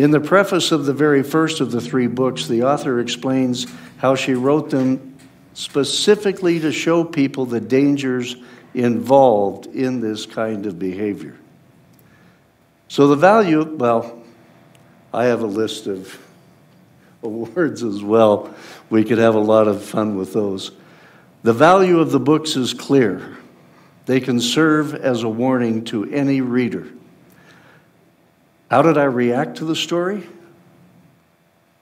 In the preface of the very first of the three books, the author explains how she wrote them specifically to show people the dangers involved in this kind of behavior. So, the value, well, I have a list of awards as well. We could have a lot of fun with those. The value of the books is clear. They can serve as a warning to any reader. How did I react to the story?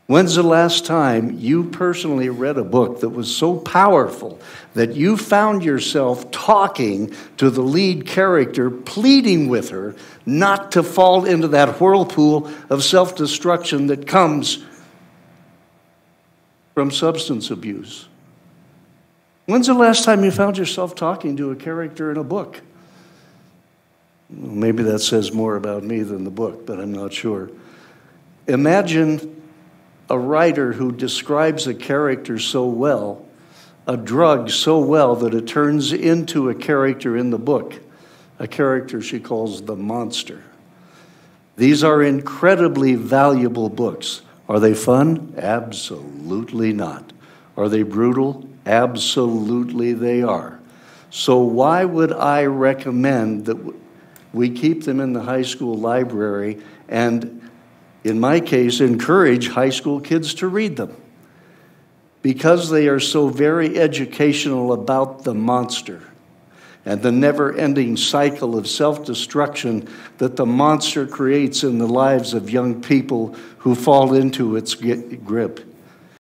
When's the last time you personally read a book that was so powerful that you found yourself talking to the lead character, pleading with her not to fall into that whirlpool of self destruction that comes from substance abuse? When's the last time you found yourself talking to a character in a book? Maybe that says more about me than the book, but I'm not sure. Imagine a writer who describes a character so well, a drug so well, that it turns into a character in the book, a character she calls the monster. These are incredibly valuable books. Are they fun? Absolutely not. Are they brutal? Absolutely they are. So, why would I recommend that we keep them in the high school library and in my case, encourage high school kids to read them because they are so very educational about the monster and the never ending cycle of self destruction that the monster creates in the lives of young people who fall into its grip.